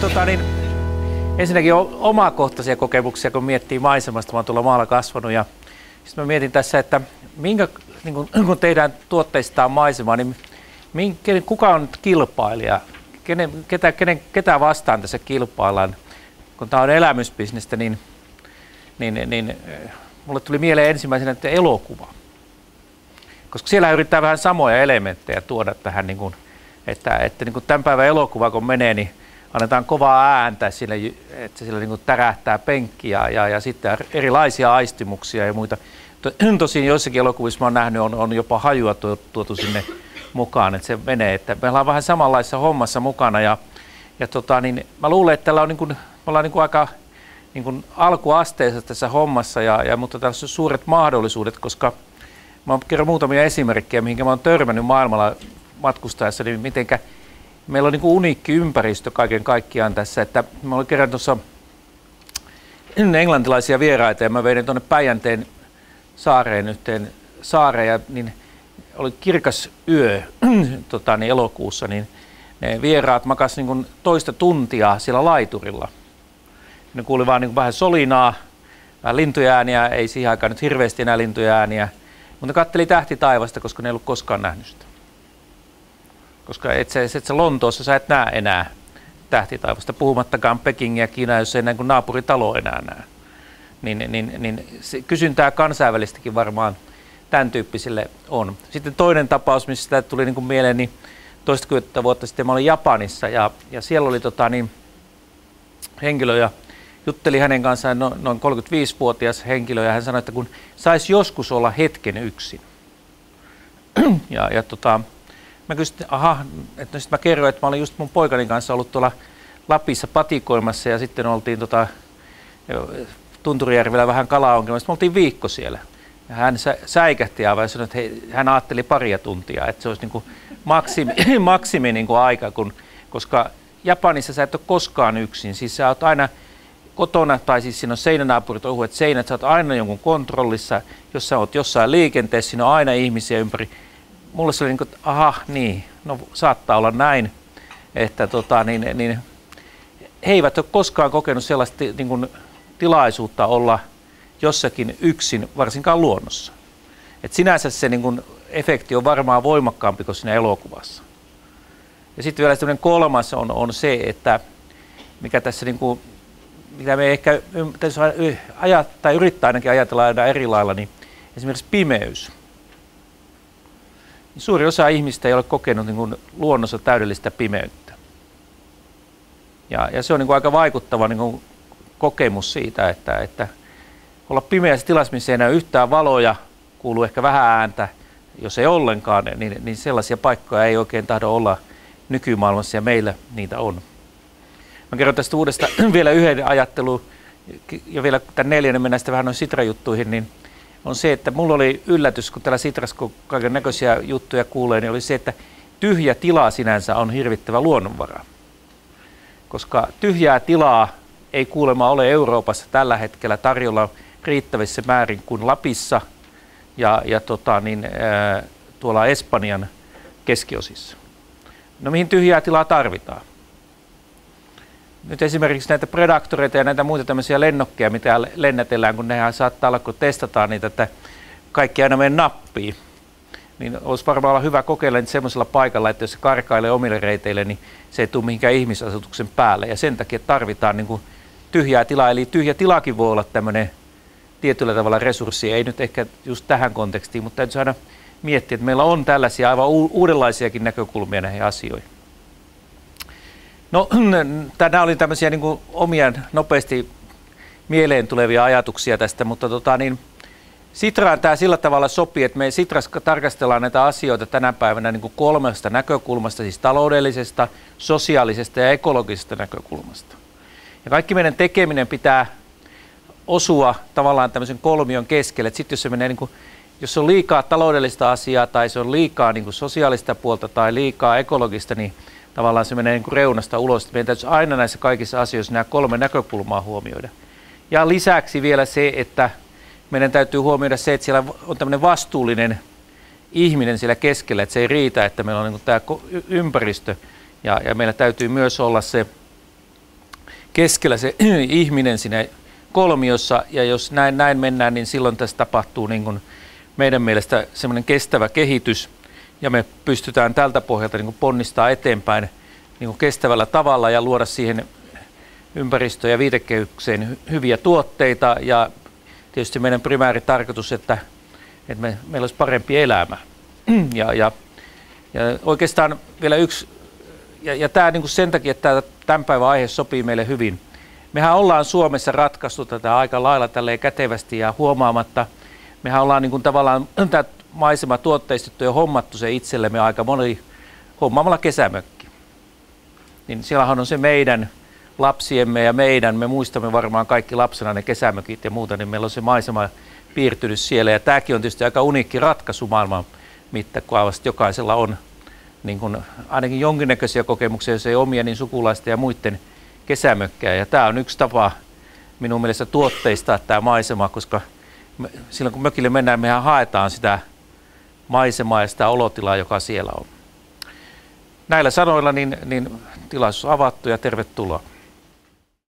tota, niin, ensinnäkin omakohtaisia kokemuksia, kun miettii maisemasta. Mä oon tuolla maalla kasvanut ja sitten mä mietin tässä, että minkä, niin kun, kun tehdään tuotteistaan maisemaa, niin min, kuka on kilpailija? Kenen, ketä, kenen, ketä vastaan tässä kilpaillaan? Kun tämä on elämysbisnestä, niin, niin, niin mulle tuli mieleen ensimmäisenä että elokuva. Koska siellä yrittää vähän samoja elementtejä tuoda tähän, niin kuin, että, että niin kuin tämän päivän elokuva kun menee, niin annetaan kovaa ääntä sille, että sillä niin kuin tärähtää penkki ja, ja, ja sitten erilaisia aistimuksia ja muita. Tosin joissakin elokuvissa mä oon nähnyt, on, on jopa hajua tuotu sinne mukaan, että se menee. Että me ollaan vähän samanlaisessa hommassa mukana ja, ja tota, niin mä luulen, että tällä on niin kuin, me ollaan niin kuin aika niin kuin alkuasteessa tässä hommassa, ja, ja, mutta tässä on suuret mahdollisuudet, koska mä kerron muutamia esimerkkejä, mihin mä oon törmännyt maailmalla matkustaessa, niin mitenkä meillä on niin kuin uniikki ympäristö kaiken kaikkiaan tässä, että mä olin kerran tuossa englantilaisia vieraita ja mä vein tuonne Päijänteen saareen yhteen saareen ja niin oli kirkas yö tota, niin elokuussa, niin ne vieraat makas niin toista tuntia siellä laiturilla. Ne kuuli vaan niin vähän solinaa, vähän lintuja ei siihen aikaan nyt hirveästi enää lintuja mutta ne katteli tähti taivasta, koska ne ei ollut koskaan nähnyt sitä. Koska et sä Lontoossa sä et näe enää tähtitaivasta, puhumattakaan Peking ja Kiina, jos ei näin kuin naapuritalo enää näe. Niin, niin, niin se kysyntää kansainvälistäkin varmaan tämän tyyppisille on. Sitten toinen tapaus, missä sitä tuli niin kuin mieleen, niin toistakymmentä vuotta sitten mä olin Japanissa ja, ja siellä oli tota, niin, henkilö ja jutteli hänen kanssaan no, noin 35-vuotias henkilö ja hän sanoi, että kun saisi joskus olla hetken yksin. ja, ja tota, mä kysyin, aha, että no sitten mä kerroin, että mä olin just mun poikani kanssa ollut tuolla Lapissa patikoimassa ja sitten oltiin tota, Tunturijärvellä vähän kalaa ongelmassa. Me oltiin viikko siellä. Ja hän säikähti aivan ja sanoi, että hei, hän ajatteli paria tuntia, että se olisi niin kuin maksimi, maksimi niin kuin aika, kun, koska Japanissa sä et ole koskaan yksin. Siis sä oot aina kotona, tai siis siinä on seinänaapurit, ohuet seinät, sä oot aina jonkun kontrollissa, jos sä oot jossain liikenteessä, siinä on aina ihmisiä ympäri. Mulle se oli niin kuin, että aha, niin, no saattaa olla näin, että tota, niin, niin, he eivät ole koskaan kokenut sellaista niin kuin, tilaisuutta olla jossakin yksin, varsinkaan luonnossa. Et sinänsä se niin kuin, efekti on varmaan voimakkaampi kuin siinä elokuvassa. Ja sitten vielä kolmas on, on se, että mikä tässä niin kuin, mitä me ehkä ajat, tai yrittää ainakin ajatella aina eri lailla, niin esimerkiksi pimeys. Niin suuri osa ihmistä ei ole kokenut niin kuin luonnossa täydellistä pimeyttä. Ja, ja se on niin kuin aika vaikuttava niin kuin kokemus siitä, että, että olla pimeässä tilassa, missä ei näy yhtään valoja, kuuluu ehkä vähän ääntä, jos ei ollenkaan, niin, niin sellaisia paikkoja ei oikein tahdo olla nykymaailmassa ja meillä niitä on. Mä kerron tästä uudesta vielä yhden ajattelun ja vielä tämän neljännen mennään sitten vähän noin Sitra-juttuihin, niin on se, että mulla oli yllätys, kun täällä Sitras, kun kaiken näköisiä juttuja kuulee, niin oli se, että tyhjä tila sinänsä on hirvittävä luonnonvara. Koska tyhjää tilaa ei kuulemma ole Euroopassa tällä hetkellä tarjolla riittävissä määrin kuin Lapissa ja, ja tota, niin, ää, tuolla Espanjan keskiosissa. No mihin tyhjää tilaa tarvitaan? Nyt esimerkiksi näitä predaktoreita ja näitä muita tämmöisiä lennokkeja, mitä lennätellään, kun nehän saattaa olla, kun testataan niitä, että kaikki aina menee nappiin, niin olisi varmaan olla hyvä kokeilla niitä semmoisella paikalla, että jos se karkailee omille reiteille, niin se ei tule mihinkään ihmisasetuksen päälle. Ja sen takia tarvitaan niin kuin tyhjää tilaa, eli tyhjä tilakin voi olla tämmöinen tietyllä tavalla resurssi, ei nyt ehkä just tähän kontekstiin, mutta täytyy aina miettiä, että meillä on tällaisia aivan uudenlaisiakin näkökulmia näihin asioihin. No, nämä oli tämmöisiä niin kuin omia nopeasti mieleen tulevia ajatuksia tästä, mutta tota, niin, Sitraan tämä sillä tavalla sopii, että me Sitrassa tarkastellaan näitä asioita tänä päivänä niin kuin kolmesta näkökulmasta, siis taloudellisesta, sosiaalisesta ja ekologisesta näkökulmasta. Ja kaikki meidän tekeminen pitää osua tavallaan tämmöisen kolmion keskelle. Sitten jos se menee niin kuin, jos on liikaa taloudellista asiaa tai se on liikaa niin kuin sosiaalista puolta tai liikaa ekologista, niin tavallaan se menee niin kuin reunasta ulos. Meidän täytyy aina näissä kaikissa asioissa nämä kolme näkökulmaa huomioida. Ja lisäksi vielä se, että meidän täytyy huomioida se, että siellä on tämmöinen vastuullinen ihminen siellä keskellä, että se ei riitä, että meillä on niin tämä ympäristö ja, ja meillä täytyy myös olla se keskellä se ihminen siinä kolmiossa ja jos näin, näin mennään, niin silloin tässä tapahtuu niin kuin meidän mielestä semmoinen kestävä kehitys ja me pystytään tältä pohjalta niin ponnistaa eteenpäin niin kestävällä tavalla ja luoda siihen ympäristö- ja viitekehykseen hyviä tuotteita ja tietysti meidän primääritarkoitus, että, että me, meillä olisi parempi elämä. Ja, ja, ja oikeastaan vielä yksi, ja, ja tämä niin kuin sen takia, että tämän päivän aihe sopii meille hyvin. Mehän ollaan Suomessa ratkaistu tätä aika lailla tälleen kätevästi ja huomaamatta. Mehän ollaan niin kuin tavallaan tämä maisema tuotteistettu ja hommattu se itsellemme aika moni hommaamalla kesämökki. Niin siellähän on se meidän lapsiemme ja meidän, me muistamme varmaan kaikki lapsena ne kesämökit ja muuta, niin meillä on se maisema piirtynyt siellä. Ja tämäkin on tietysti aika uniikki ratkaisu maailman mittakaavasta. Jokaisella on niin kuin ainakin jonkinnäköisiä kokemuksia, jos ei omia, niin sukulaisten ja muiden kesämökkejä. Ja tämä on yksi tapa minun mielestä tuotteistaa tämä maisema, koska me, silloin kun mökille mennään, mehän haetaan sitä maisemaa ja sitä olotilaa, joka siellä on. Näillä sanoilla niin, niin tilaisuus avattu ja tervetuloa.